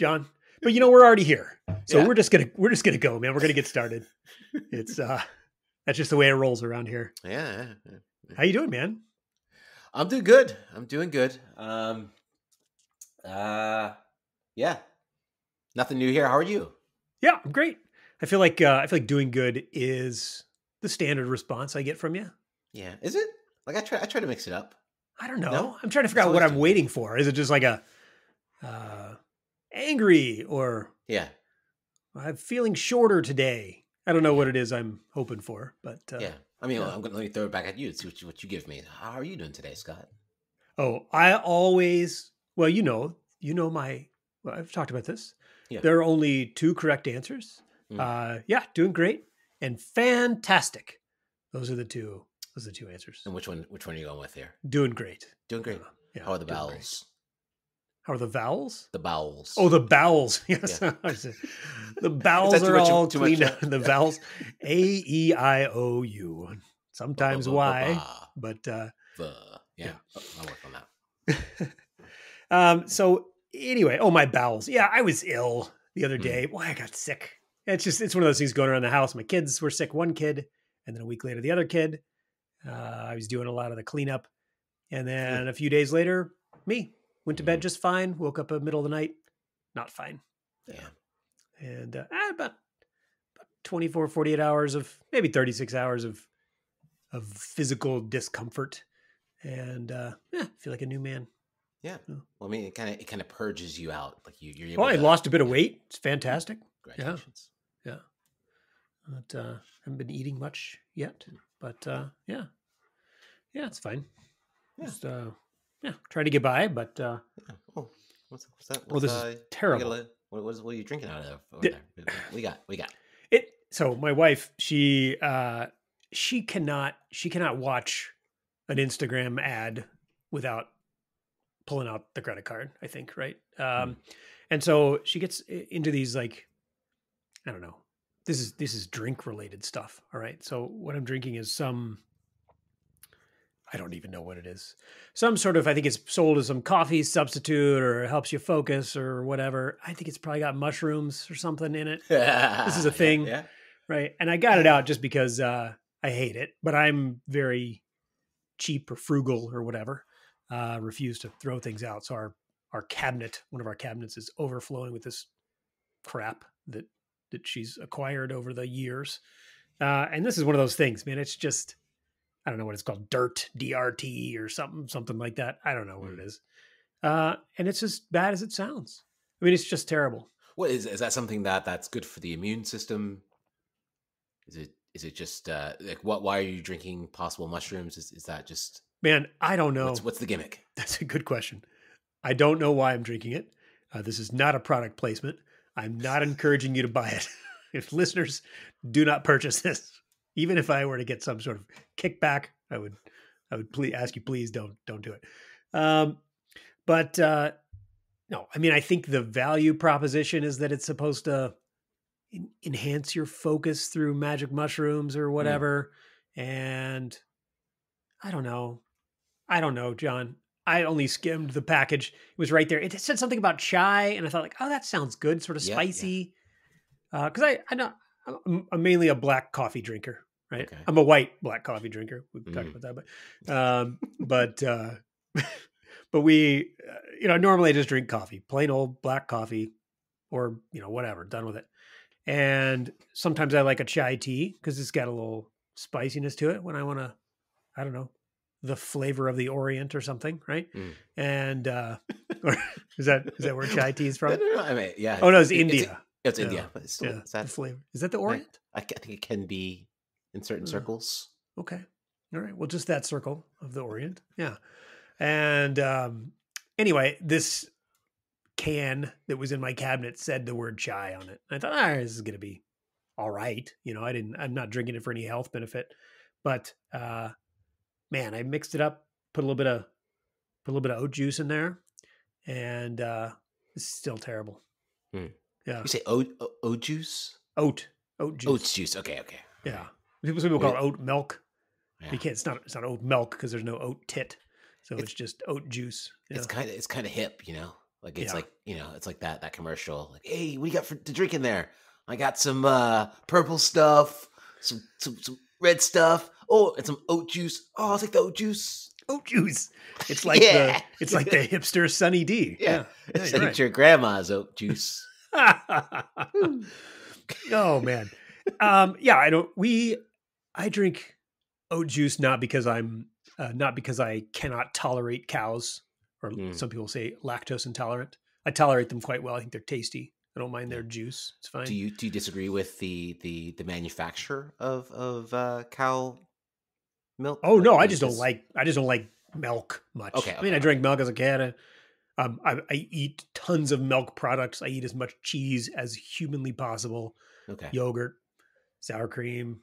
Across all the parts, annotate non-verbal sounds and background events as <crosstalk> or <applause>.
John. But you know we're already here, so Yeah. we're just gonna we're just gonna go, man. We're gonna get started. <laughs> It's uh, that's just the way it rolls around here. Yeah. How you doing, man? I'm doing good. I'm doing good. Um, uh, yeah, nothing new here. How are you? Yeah, I'm great. I feel like uh, I feel like doing good is the standard response I get from you. Yeah, is it? Like I try, I try to mix it up. I don't know. No? I'm trying to figure It's out what I'm waiting for. Is it just like a uh, angry or Yeah, I'm feeling shorter today? I don't know what it is I'm hoping for, but uh, yeah. I mean, yeah. I'm gonna let me throw it back at you. See what you, what you give me. How are you doing today, Scott? Oh, I always, well, you know, you know my, well, I've talked about this. Yeah. There are only two correct answers. Mm. Uh, yeah, doing great and fantastic. Those are the two. Those are the two answers. And which one? Which one are you going with here? Doing great. Doing great. Uh, yeah, How are the bowels? How are the vowels? The bowels. Oh, the bowels. <laughs> Yes. Yeah. <laughs> <laughs> The bowels are much- all too much, the vowels, A, E, I, O, U. Sometimes Y, but uh, The yeah, Yeah. I'll work on that. um, so anyway, oh my bowels. Yeah, I was ill the other Mm. day. Boy, I got sick. It's just it's one of those things going around the house. My kids were sick, one kid, and then a week later the other kid. Uh, I was doing a lot of the cleanup, and then a few days later, me went to bed just fine. Woke up in the middle of the night, not fine, Yeah. and uh, ah, about about 24, 48 hours of maybe thirty six hours of of physical discomfort, and uh, yeah, feel like a new man. Yeah. Oh. Well, I mean, it kind of it kind of purges you out. Like you, you're able Well, I to- lost a bit of weight. It's fantastic. Congratulations. Yeah. But uh, haven't been eating much yet. But uh, yeah, yeah, it's fine. Yeah. Just uh, yeah, try to get by. But uh, Yeah. Oh, what's, what's that? Well, this is uh, we terrible. what, what, is, what are you drinking out of there? We got, we got. it. So my wife, she uh, she cannot she cannot watch an Instagram ad without pulling out the credit card. I think right. Um, and so she gets into these like I don't know. This is this is drink related stuff. All right. So what I'm drinking is some I don't even know what it is. Some sort of I think it's sold as some coffee substitute or helps you focus or whatever. I think it's probably got mushrooms or something in it. this is a <laughs> thing. Yeah. Right. And I got it out just because uh, I hate it, but I'm very cheap or frugal or whatever. Uh, refuse to throw things out. So our our cabinet, one of our cabinets, is overflowing with this crap that that she's acquired over the years. Uh, and this is one of those things, man. It's just I don't know what it's called, dirt, DRT or something, something like that. I don't know what it is. Uh, and it's as bad as it sounds. I mean, it's just terrible. What is is that something that that's good for the immune system? Is it is it just uh like what? Why are you drinking possible mushrooms? Is is that just Man, I don't know. what's what's the gimmick? <laughs> That's a good question. I don't know why I'm drinking it. Uh, this is not a product placement. I'm not encouraging you to buy it. <laughs> if listeners do not purchase this, even if I were to get some sort of kickback, I would, I would please ask you, please don't, don't do it. Um, but uh, no, I mean, I think the value proposition is that it's supposed to en- enhance your focus through magic mushrooms or whatever. And I don't know. I don't know, John. I only skimmed the package. It was right there. It said something about chai, and I thought like, oh, that sounds good, sort of Yeah, yeah. spicy. Because I, I know I'm, I'm mainly a black coffee drinker, right? Okay. I'm a white black coffee drinker. We've talked Mm. about that, but um, but uh, <laughs> but we, uh, you know, normally I just drink coffee, plain old black coffee, or you know, whatever, done with it. And sometimes I like a chai tea because it's got a little spiciness to it when I want to, I don't know, the flavor of the Orient or something, right? Mm. And uh, <laughs> or, is that is that where chai tea is No, from? no, no, I mean, yeah. Oh no, it's it- India. It's, Yeah. India, but it's still yeah, is the flavor. Is that the Orient? I I think it can be in certain Uh, circles. Okay. All right. Well, just that circle of the Orient. Yeah. And um, anyway, this can that was in my cabinet said the word chai on it. I thought, ah, this is going to be all right. You know, I didn't, I'm not drinking it for any health benefit, but uh, man, I mixed it up, put a little bit of, put a little bit of oat juice in there, and uh, it's still terrible. Hmm. Yeah. You say oat oat juice, Oat, oat juice. oats juice. Okay, okay. Yeah. People, some people call it oat milk. Yeah. You can't. It's not. It's not oat milk because there's no oat tit. So it's, It's- just oat juice. It's kind of it's kind of hip, you know. Like it's Yeah. like you know, it's like that that commercial. Like, hey, what do you got for to drink in there? I got some uh purple stuff, some some, some red stuff. Oh, and some oat juice. Oh, I'll take the oat juice. Oat juice. It's <laughs> like Yeah. the it's like the <laughs> hipster Sunny D. Yeah, Yeah, it's like right. your grandma's oat juice. <laughs> oh man. Um yeah, I don't we I drink oat juice not because I'm uh, not because I cannot tolerate cows or Mm. some people say lactose intolerant. I tolerate them quite well. I think they're tasty. I don't mind their juice. It's fine. Do you do you disagree with the the the manufacturer of of uh, cow milk? Oh no, I just don't like I just don't like milk much. Okay, I mean, I drank milk as a kid. Um, I, I eat tons of milk products. I eat as much cheese as humanly possible. Okay, Yogurt, sour cream.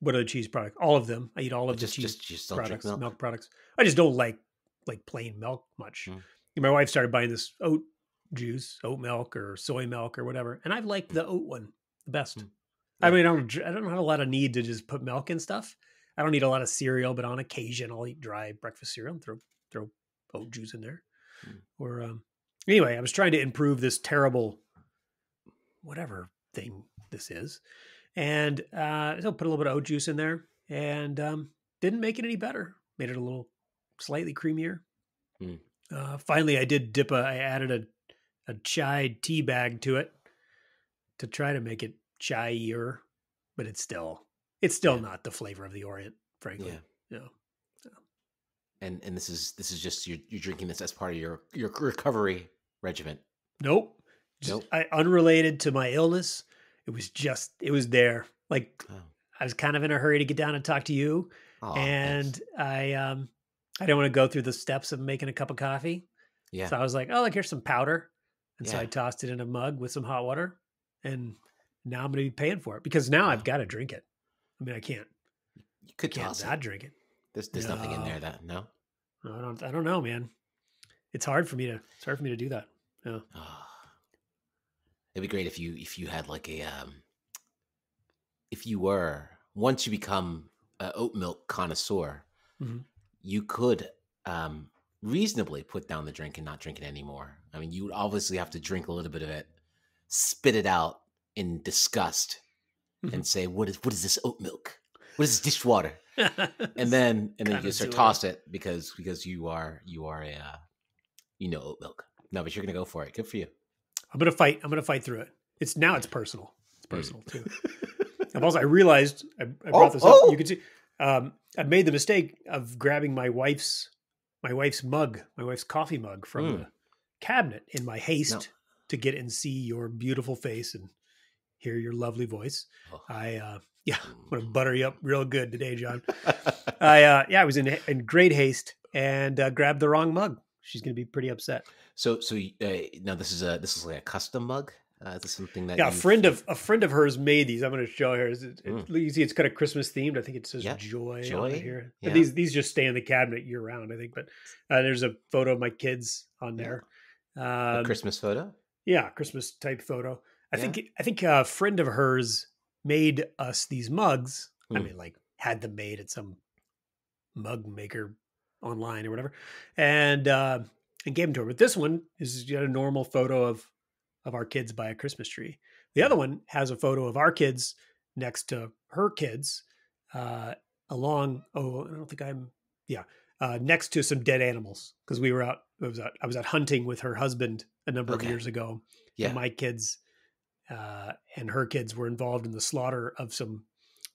What are the cheese products? All of them. I eat all of just the cheese just just products, milk. milk. products. I just don't like like plain milk much. Mm. My wife started buying this oat juice, oat milk or soy milk or whatever, and I've liked the oat one the best. Mm. I mean, I don't, I don't have a lot of need to just put milk in stuff. I don't need a lot of cereal, but on occasion I'll eat dry breakfast cereal and throw throw oat juice in there. Or um, anyway, I was trying to improve this terrible whatever thing this is, and uh, so put a little bit of oat juice in there, and um, didn't make it any better. Made it a little slightly creamier. Mm. Uh, finally, I did dip a. I added a a chai tea bag to it to try to make it chaier, but it's still it's still Yeah. not the flavor of the Orient, frankly. Yeah. No. And and this is this is just you're you're drinking this as part of your your recovery regimen. Nope. Just, Nope. I, unrelated to my illness. It was just it was there. Like Oh. I was kind of in a hurry to get down and talk to you, Aw, and thanks. I um I don't want to go through the steps of making a cup of coffee. yeah, So I was like, oh, look, here's some powder. And so I tossed it in a mug with some hot water. And now I'm going to be paying for it because now I've got to drink it. I mean, I can't, you could can't toss not it. drink it. There's there's nothing in there that no. No, I don't, I don't know, man. It's hard for me to, it's hard for me to do that. Yeah. Ah. It'd be great if you if you had like a um if you were once you become a oat milk connoisseur, Mhm. you could um reasonably put down the drink and not drink it anymore. I mean, you would obviously have to drink a little bit of it, spit it out in disgust, Mhm. and say, "What is what is this oat milk? What is this dishwater?" And <laughs> then and then you just start toss it because because you are you are a uh, you know oat milk. No, but you're gonna go for it. Good for you. I'm going to fight. I'm going to fight through it. It's now it's personal. It's Mm. personal too. <laughs> I've also, I realized I, I Oh, brought this up. oh. You can see, um, I made the mistake of grabbing my wife's, my wife's mug, my wife's coffee mug from Mm. the cabinet in my haste No. to get and see your beautiful face and hear your lovely voice. Oh. I, uh, <laughs> yeah, I'm going to butter you up real good today, John. <laughs> I, uh, yeah, I was in, in great haste and uh, grabbed the wrong mug. She's going to be pretty upset. So, so uh, now this is a this is like a custom mug. Uh, is this something that Yeah, a friend of a friend of hers made these. I'm going to show her. It, it, Mm. You see, it's kind of Christmas themed. I think it says Yeah, joy, joy, here. But yeah. these these just stay in the cabinet year round. I think. But uh, there's a photo of my kids on Yeah. there. a Um, Christmas photo. yeah, Christmas type photo. I Yeah. think I think a friend of hers made us these mugs. I Hmm. mean, like had them made at some mug maker online or whatever, and uh, and gave them to her. But this one is a normal photo of of our kids by a Christmas tree. The other one has a photo of our kids next to her kids, uh, along. Oh, I don't think I'm. Yeah, uh, next to some dead animals because we were out. I was out. I was out hunting with her husband a number Okay. of years ago. Yeah. And my kids uh, and her kids were involved in the slaughter of some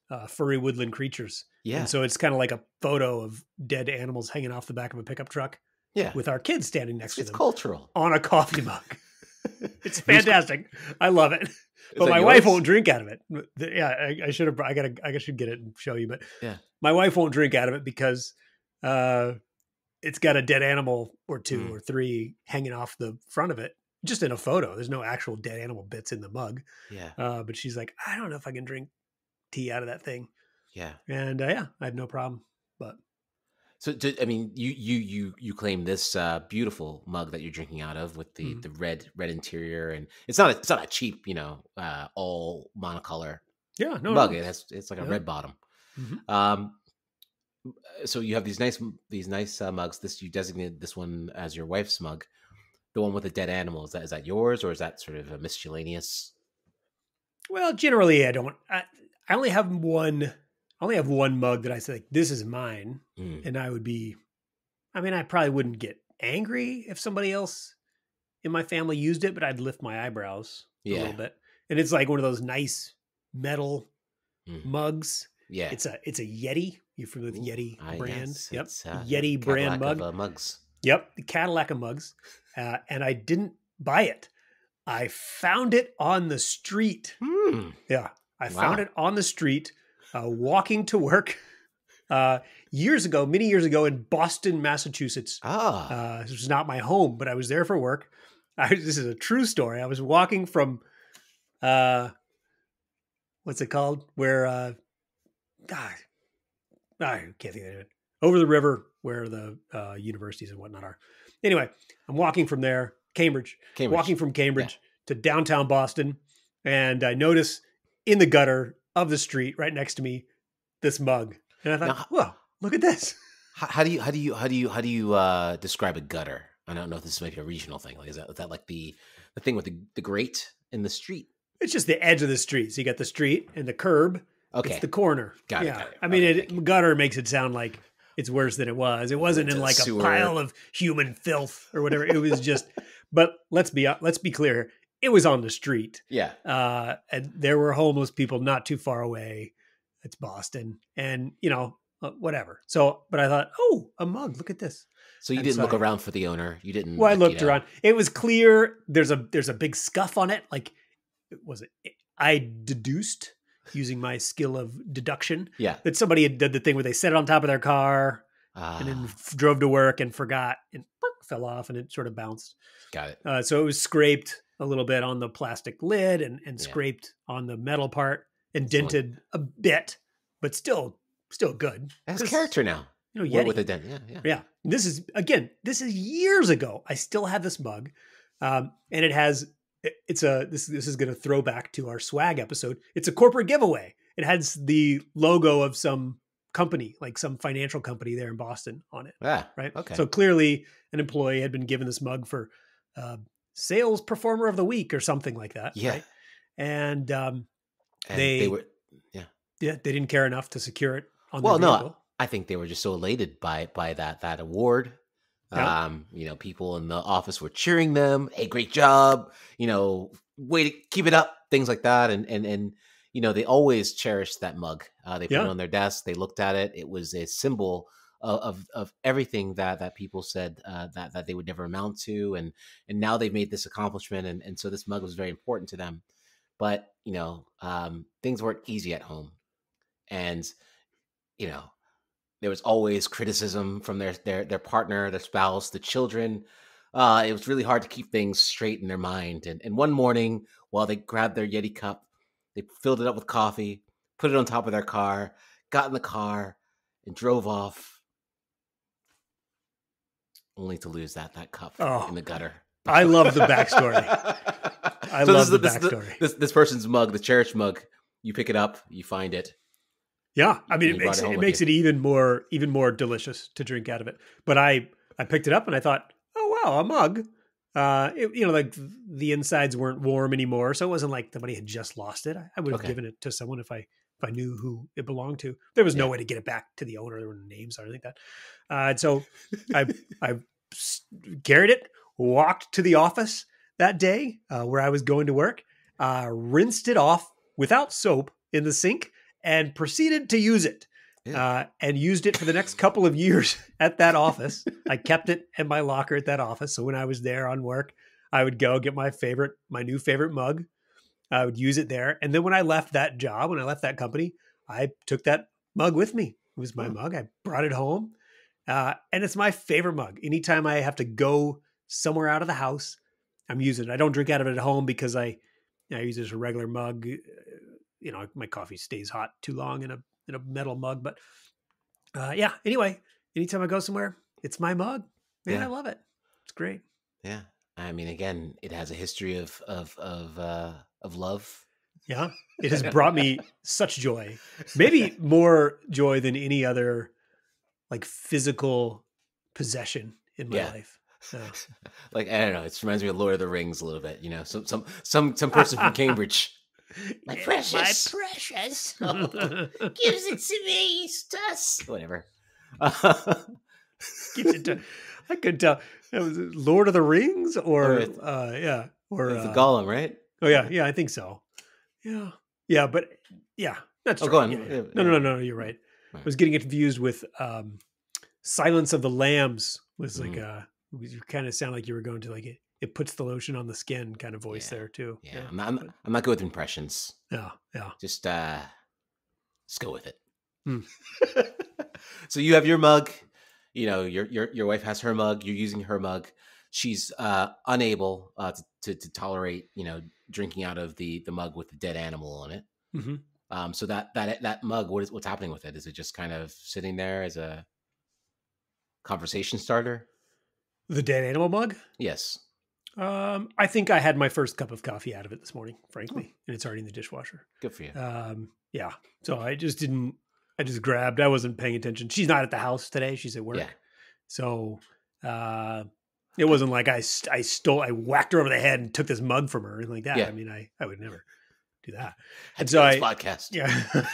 uh, furry woodland creatures. Yeah. And so it's kind of like a photo of dead animals hanging off the back of a pickup truck yeah. with our kids standing next it's, to it's them cultural. on a coffee mug. <laughs> It's fantastic. I love it. Is But my wife won't drink out of it. Yeah, I, I should have. I gotta. I should get it and show you. But Yeah. my wife won't drink out of it because uh, it's got a dead animal or two Mm. or three hanging off the front of it, just in a photo. There's no actual dead animal bits in the mug. Yeah. Uh, but she's like, I don't know if I can drink tea out of that thing. Yeah. And uh, yeah, I had no problem. But So, I mean, you you you you claim this uh, beautiful mug that you're drinking out of with the Mhm. the red red interior, and it's not a, it's not a cheap, you know, uh, all monocolor yeah, no, mug. no. It has it's like a Yeah. red bottom. Mhm. Um, so you have these nice these nice uh, mugs. This you designated this one as your wife's mug. The one with the dead animal is that is that yours or is that sort of a miscellaneous? Well, generally, I don't. I, I only have one. I only have one mug that I say, like, "This is mine," Mm. and I would be. I mean, I probably wouldn't get angry if somebody else in my family used it, but I'd lift my eyebrows a little bit. And it's like one of those nice metal Mm. mugs. Yeah. It's a it's a Yeti. You familiar with Ooh, Yeti I brand? guess yep. uh, Yeti brand Cadillac mug. of, uh, mugs. Yep, the Cadillac of mugs. Uh, and I didn't buy it. I found it on the street. Hmm. Yeah, I found it on the street, uh, walking to work <laughs> uh, years ago, many years ago in Boston, Massachusetts. Ah. Uh, this was not my home, but I was there for work. <laughs> I, this is a true story. I was walking from, uh, what's it called? Where, uh, God, I can't think of it. Over the river where the uh, universities and whatnot are. Anyway, I'm walking from there, Cambridge, Cambridge. walking from Cambridge to downtown Boston, and I notice in the gutter of the street right next to me this mug, and I thought, Now- "Whoa, look at this!" How, how do you how do you how do you how do you uh, describe a gutter? I don't know if this is maybe a regional thing. Like is that is that like the the thing with the the grate in the street? It's just the edge of the street. So you got the street and the curb. Okay. It's the corner. Got it, yeah. got it. I mean, Okay, it, gutter makes it sound like it's worse than it was. It wasn't in a like sewer. a pile of human filth or whatever. It was just. <laughs> But let's be let's be clear. It was on the street, yeah. uh, and there were homeless people not too far away. It's Boston, and you know uh, whatever. So, but I thought, oh, a mug. Look at this. So you And didn't so look I- around for the owner. You didn't. Well, I looked around. It was clear. There's a there's a big scuff on it. Like, was it? I deduced using my skill of deduction Yeah. that somebody had did the thing where they set it on top of their car Ah, and then f- drove to work and forgot and fell off and it sort of bounced. got it. Uh, so it was scraped a little bit on the plastic lid and and Yeah. scraped on the metal part and dented a bit, but still still good. 'Cause, character now. You know, Yeti. with a dent. Yeah. Yeah. Yeah. This is again, this is years ago. I still have this mug. Um, and it has it's a this this is gonna throw back to our swag episode. It's a corporate giveaway. It has the logo of some company, like some financial company there in Boston on it. Yeah. Right. Okay. So clearly an employee had been given this mug for uh, sales performer of the week or something like that. Yeah. Right? And um, And they, they- were. yeah, yeah, they didn't care enough to secure it on Well, no. I think they were just so elated by by that that award. Yeah. Um, you know, people in the office were cheering them. Hey, great job! You know, way to keep it up. Things like that, and and and you know, they always cherished that mug. Uh, they put it on their desk. They looked at it. It was a symbol of of, of everything that that people said uh, that that they would never amount to, and and now they've made this accomplishment, and and so this mug was very important to them. But you know, um, things weren't easy at home, and you know there was always criticism from their their their partner, their spouse, the children. Uh, it was really hard to keep things straight in their mind. And and one morning, while they grabbed their Yeti cup, they filled it up with coffee, put it on top of their car, got in the car, and drove off, only to lose that that cup Oh, in the gutter. I love the backstory. <laughs> I So love this, the is- this, is backstory. This, this person's mug, the cherished mug. You pick it up, you find it. Yeah, I mean, it makes it it, home it with makes you. it even more even more delicious to drink out of it. But I I picked it up and I thought, oh wow, a mug. Uh, it, you know, like the insides weren't warm anymore, so it wasn't like somebody had just lost it. I, I would have Okay. given it to someone if I if I knew who it belonged to. There was no way to get it back to the owner. There were no names or anything like that. Uh, and so I <laughs> carried it, walked to the office that day uh, where I was going to work, uh, rinsed it off without soap in the sink, and proceeded to use it. Yeah. Uh, and used it for the next couple of years <laughs> at that office. I kept it in my locker at that office. So when I was there on work, I would go get my favorite, my new favorite mug. I would use it there. And then when I left that job, when I left that company, I took that mug with me. It was my mug. I brought it home. Uh, and it's my favorite mug. Anytime I have to go somewhere out of the house, I'm using it. I don't drink out of it at home because I, I use it as a regular mug. You know, my coffee stays hot too long in a in a metal mug. But uh, yeah, anyway, anytime I go somewhere, it's my mug. Man, Yeah. I love it. It's great. Yeah. I mean, again, it has a history of of of uh, of love. Yeah, it has brought me <laughs> such joy. Maybe more joy than any other like physical possession in my Yeah. life. Yeah. <laughs> like I don't know. It reminds me of Lord of the Rings a little bit. You know, some some some some person from <laughs> Cambridge. My Yeah, precious. my precious. precious. <laughs> gives it to me, Eustace. Whatever. <laughs> Gives it to- I could tell. That was Lord of the Rings, or it- uh, yeah, or It's the uh, Gollum, right? Oh yeah, yeah, I think so. Yeah, yeah, but yeah, that's Oh, right. Yeah, yeah. No, no, no, no. You're right. I was getting it confused with um, Silence of the Lambs. Was like Mhm. uh you kind of sound like you were going to like it. It puts the lotion on the skin kind of voice Yeah, there too. Yeah, I'm, not, I'm, not- I'm not good with impressions. yeah, yeah. Just uh, just go with it. Hmm. <laughs> so you have your mug. You know, your your your wife has her mug. You're using her mug. She's uh, unable uh, to, to to tolerate you know drinking out of the the mug with the dead animal on it. hmm Um, so that that that mug, what is what's happening with it? Is it just kind of sitting there as a conversation starter? The dead animal mug. Yes. Um, I think I had my first cup of coffee out of it this morning, frankly, and it's already in the dishwasher. Good for you. Um, yeah. So I just didn't. I just grabbed. I wasn't paying attention. She's not at the house today. She's at work. Yeah. So uh, it wasn't like I I stole. I whacked her over the head and took this mug from her or anything like that. Yeah. I mean, I I would never do that. Heads so I- podcast. Yeah. <laughs>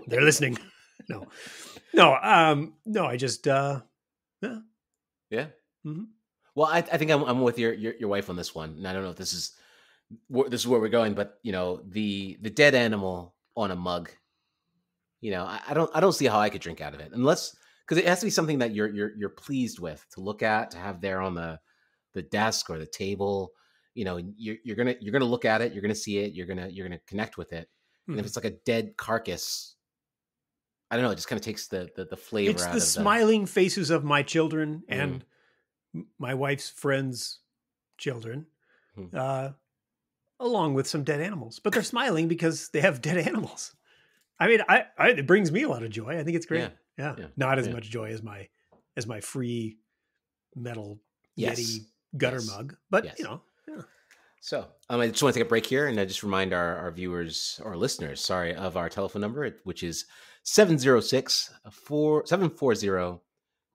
<laughs> They're listening. No. No. Um. No. I just. uh Yeah. Mhm. Well, I, I think I'm, I'm with your, your your wife on this one, and I don't know if this is this is where we're going, but you know the the dead animal on a mug. You know, I, I don't I don't see how I could drink out of it unless because it has to be something that you're you're you're pleased with to look at to have there on the the desk or the table. You know, you're you're gonna you're gonna look at it, you're gonna see it, you're gonna you're gonna connect with it. And if Mhm. it's like a dead carcass, I don't know. It just kind of takes the the, the flavor it's the smiling faces of my children Mm. and m- my wife's friends' children, Hmm. uh, along with some dead animals. But they're smiling because they have <laughs> dead animals. I mean, I, I it brings me a lot of joy. I think it's great. Yeah. Yeah, Yeah. not as Yeah. much joy as my as my free metal Yes. Yeti gutter Yes. mug, but Yes. you know, So um, I just want to take a break here and I just remind our, our viewers or listeners, sorry, of our telephone number, which is 706 740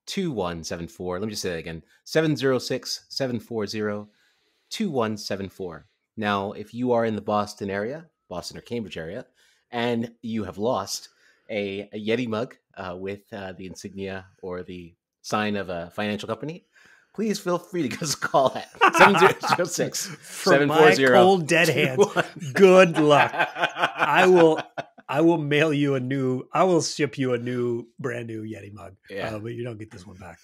2174. Let me just say that again 706 740 2174. Now, if you are in the Boston area, Boston or Cambridge area, and you have lost a, a Yeti mug uh, with uh, the insignia or the sign of a financial company, please feel free to <laughs> give us a call at 706 <laughs> from my cold dead hands, good luck. I will I will mail you a new. I will ship you a new, brand new Yeti mug. Yeah. Uh, but you don't get this one back.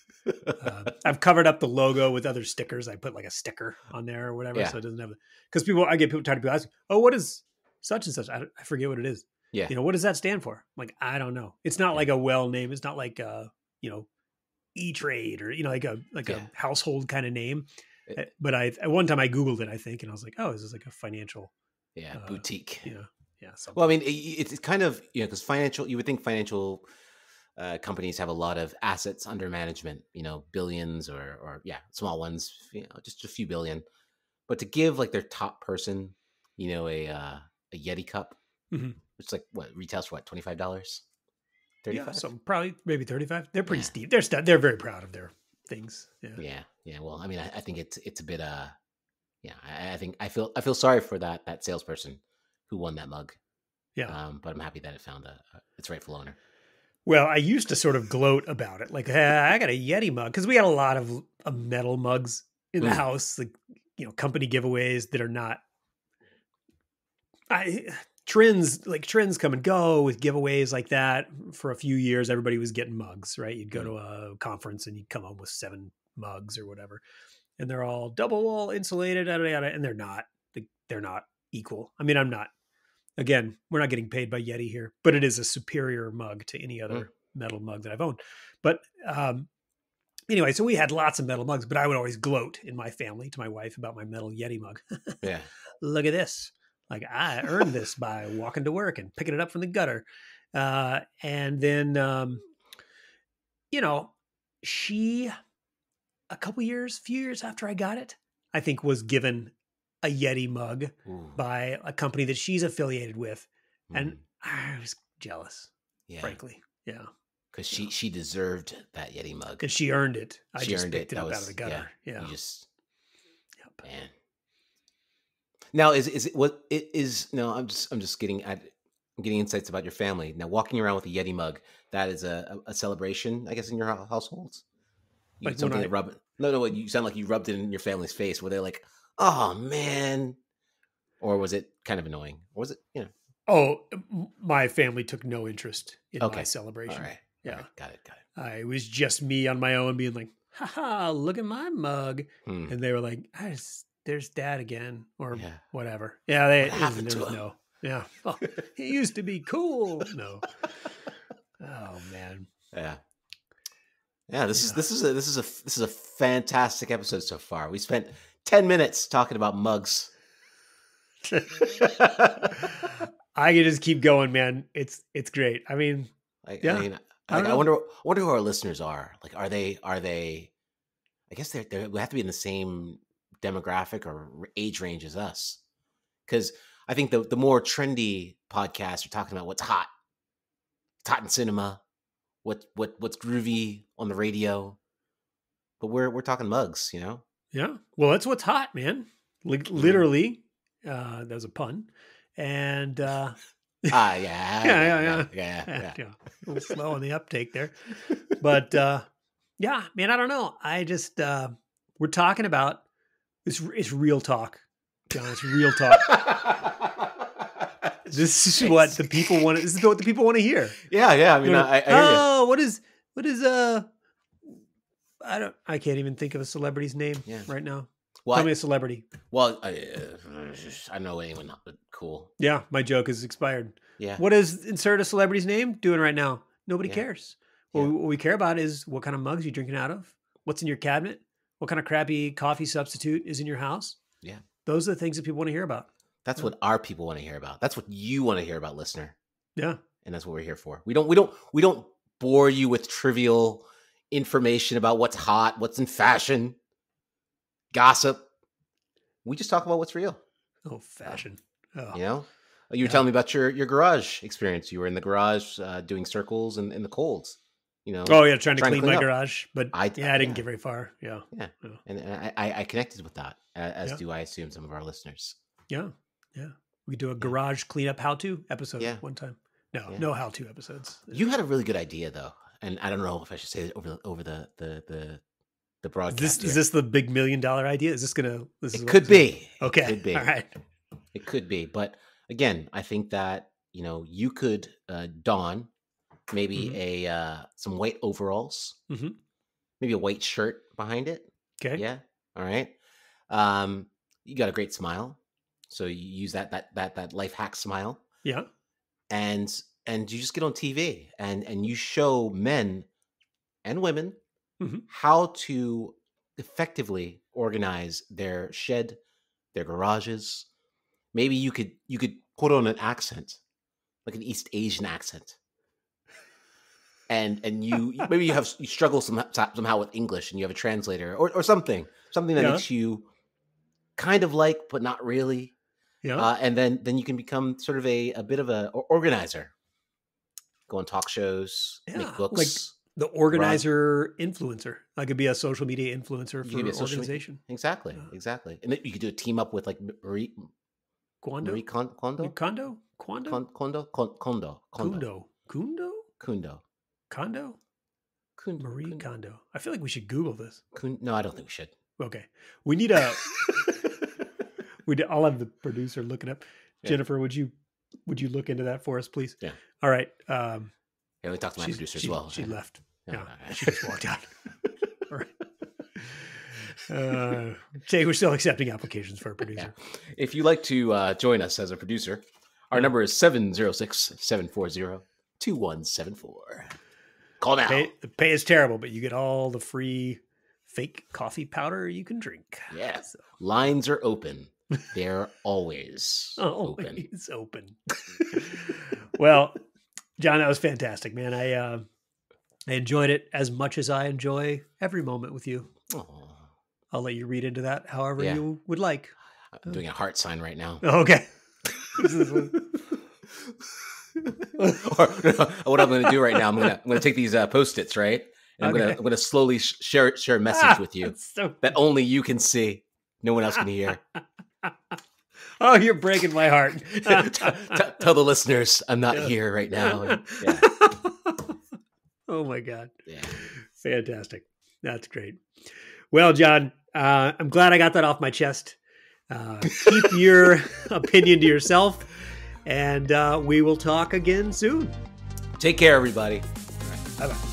Uh, <laughs> I've covered up the logo with other stickers. I put like a sticker on there or whatever, Yeah. so it doesn't have. Because people, I get people tired of people asking, "Oh, what is such and such?" I, I forget what it is. Yeah. You know, what does that stand for? I'm like, I don't know. It's not like a well name. It's not like a you know, E Trade or you know, like a like Yeah. a household kind of name. It- Uh, But I at one time I googled it, I think, and I was like, oh, this is like a financial, yeah, uh, boutique. you know, yeah. Something. Well, I mean, it, it's kind of you know because financial. You would think financial uh, companies have a lot of assets under management. You know, billions or or yeah, small ones. You know, just a few billion. But to give like their top person, you know, a uh, a Yeti cup, Mhm. which like what retails for what twenty five dollars, 35? yeah, so probably maybe thirty-five. They're pretty Yeah. steep. They're st- they're very proud of their things. Yeah. yeah, yeah. Well, I mean, I, I think it's it's a bit uh, yeah. I, I think I feel I feel sorry for that that salesperson who won that mug. Yeah. Um, but I'm happy that it found a, a its rightful owner. Well, I used to sort of gloat about it, like "Ah, I got a Yeti mug because we had a lot of, of metal mugs in the Mm. house, like you know, company giveaways that are not. I trends like trends come and go with giveaways like that. For a few years, everybody was getting mugs, right? You'd go Mm. to a conference and you'd come home with seven mugs or whatever, and they're all double wall insulated, yada, yada, and they're not. They- They're not equal. I mean, I'm not. Again, we're not getting paid by Yeti here, but it is a superior mug to any other metal mug that I've owned. But um, anyway, so we had lots of metal mugs, but I would always gloat in my family to my wife about my metal Yeti mug. Yeah. <laughs> Look at this. Like I earned this by walking to work and picking it up from the gutter. Uh, and then, um, you know, she, a couple years, few years after I got it, I think was given a Yeti mug Ooh. by a company that she's affiliated with. And Mm. I was jealous, yeah. frankly. Yeah. because she she deserved that Yeti mug. And she earned it. I She just earned picked it. it, That up out of the gutter. Yeah. You just Yep. man. Now is is it what it is? No, I'm just I'm just getting at I'm getting insights about your family. Now walking around with a Yeti mug that is a, a, celebration, I guess, in your households. You Like something I- to rub. No, no, you sound like you rubbed it in your family's face. Were they like, "Oh man," or was it kind of annoying? Or was it, you know? Oh, my family took no interest in Okay. my celebration. right, Yeah. all right, got it, got it. Uh, it was just me on my own being like, haha, look at my mug. Hmm. And they were like, I just, there's dad again or Yeah. whatever. Yeah. They, What happened there to was him? no, yeah. <laughs> Oh, he used to be cool. No. Oh man. Yeah. Yeah, this is this is a this is a this is a fantastic episode so far. We spent 10 minutes talking about mugs. <laughs> I can just keep going, man. It's, it's great. I mean, I, Yeah, I mean, I I, wonder wonder who our listeners are. Like are they are they I guess they're they have to be in the same demographic or age range as us. Cuz I think the the more trendy podcasts are talking about what's hot. It's hot in cinema, what what what's groovy on the radio. But we're we're talking mugs, you know? Yeah. Well, that's what's hot, man. Like literally, uh, that was a pun. And, uh, <laughs> Ah, <laughs> yeah, Yeah, yeah, yeah, <laughs> yeah. yeah, yeah, a little slow on the uptake there. But uh yeah, man, I don't know. I just uh we're talking about it's it's real talk. John, it's real talk. This is what the people want. This is what the people want to hear. Yeah, yeah. I mean, I, I like, hear you. oh, what is what is uh I don't I can't even think of a celebrity's name Yeah. right now. Well, Tell me a celebrity. well, I, uh, I know anyone cool. Yeah, my joke is expired. Yeah, What is insert a celebrity's name doing right now? Nobody Yeah. cares. What, Yeah. we, what we care about is what kind of mugs you're drinking out of, what's in your cabinet, what kind of crappy coffee substitute is in your house. Yeah. Those are the things that people want to hear about. that's what our people want to hear about. That's what you want to hear about, listener, Yeah. and that's what we're here for. We don't, we don't, we don't bore you with trivial information about what's hot, what's in fashion, gossip. We just talk about what's real. Oh, fashion. Oh. You know, you were Yeah. telling me about your your garage experience. You were in the garage uh, doing circles in, in the colds. You know, Oh, yeah. Trying to Trying to clean, clean my up. garage. But I- yeah, I didn't yeah. get very far. Yeah. and, and I, I connected with that, as Yeah. do I assume some of our listeners. Yeah. Yeah. We do a garage cleanup how to episode Yeah. one time. No, Yeah. no how to episodes. You had a really good idea though, and I don't know if I should say it over the over the the the, the Is broadcast. this, here. is this the big million dollar idea? Is this going to, this is it could be. It Okay. could be. All right. It could be. But again, I think that you know you could uh, don maybe Mhm. a uh, some white overalls, mm-hmm. maybe a white shirt behind it. Okay. Yeah. All right. Um, you got a great smile, so you use that that that that life hack smile, Yeah. and and you just get on TV and and you show men and women Mhm. how to effectively organize their shed, their garages. Maybe you could you could put on an accent, like an East Asian accent. And and you you- maybe you have you struggle some, somehow with English and you have a translator or, or something something that Yeah. makes you kind of like but not really Yeah. uh, and then then you can become sort of a, a bit of a organizer go on talk shows Yeah, make like the organizer influencer. I could be a social media influencer for could be a social media- organization. exactly Yeah. exactly and then you could do a team up with like marie Quando? marie Kon- kondo Kondo? Kondo Kon- kondo kondo Kundo. Kundo? kundo Kondo? Marie Kondo. I feel like we should Google this. no i don't think we should Okay. We need a <laughs> <laughs> we do, I'll have the producer look it up. Jennifer, would you would you look into that for us, please? Yeah. All right. Um yeah we talked to my producer she, as well She left. Yeah, Yeah. She just walked out. <laughs> All right. Uh, Jay, we're still accepting applications for a producer. if you'd like to uh, join us as a producer our Yeah. number is 706-740-2174 call now Pay, the pay is terrible, but you get all the free fake coffee powder you can drink. Yeah. So, lines are open they're always <laughs> oh, open it's open. well, John, that was fantastic, man. I uh, I enjoyed it as much as I enjoy every moment with you. Aw. I'll let you read into that however Yeah. you would like. I'm doing a heart sign right now. Okay. This is what- or what I'm going to do right now, I'm going to I'm going to take these uh, post-its, right? And I'm Okay. going to I'm going to slowly sh- share share a message Ah, <laughs> with you so- that only you can see, no one else can hear. <laughs> oh, you're breaking my heart. <laughs> Tell the listeners I'm not Yeah. here right now. And, <laughs> yeah, oh my god. yeah. Fantastic. That's great. Well, John, uh, I'm glad I got that off my chest. Uh, keep <laughs> your opinion to yourself, and uh, we will talk again soon. Take care, everybody. Bye bye.